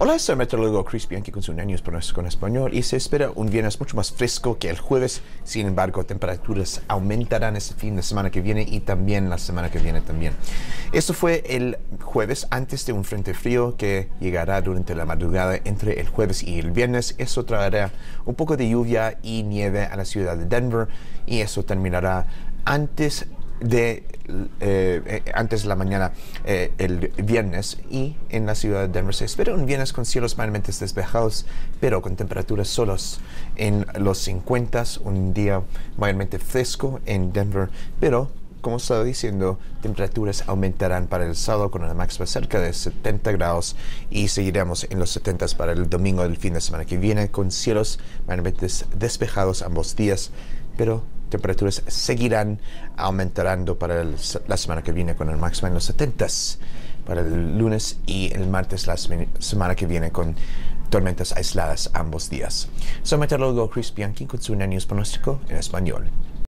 Hola, soy el meteorólogo Chris Bianchi con su News pronóstico en español y se espera un viernes mucho más fresco que el jueves. Sin embargo, temperaturas aumentarán este fin de semana que viene y también la semana que viene también. Esto fue el jueves antes de un frente frío que llegará durante la madrugada entre el jueves y el viernes. Eso traerá un poco de lluvia y nieve a la ciudad de Denver y eso terminará antes de eh, eh, antes de la mañana eh, el viernes y en la ciudad de Denver se espera un viernes con cielos mayormente despejados pero con temperaturas solos. En los 50 un día mayormente fresco en Denver pero como estaba diciendo, temperaturas aumentarán para el sábado con una máxima cerca de 70 grados y seguiremos en los 70 para el domingo del fin de semana que viene con cielos mayormente despejados ambos días, pero temperaturas seguirán aumentando para la semana que viene con el máximo en los 70 para el lunes y el martes la semana que viene con tormentas aisladas ambos días. Soy meteorólogo Chris Bianchi con su News pronóstico en español.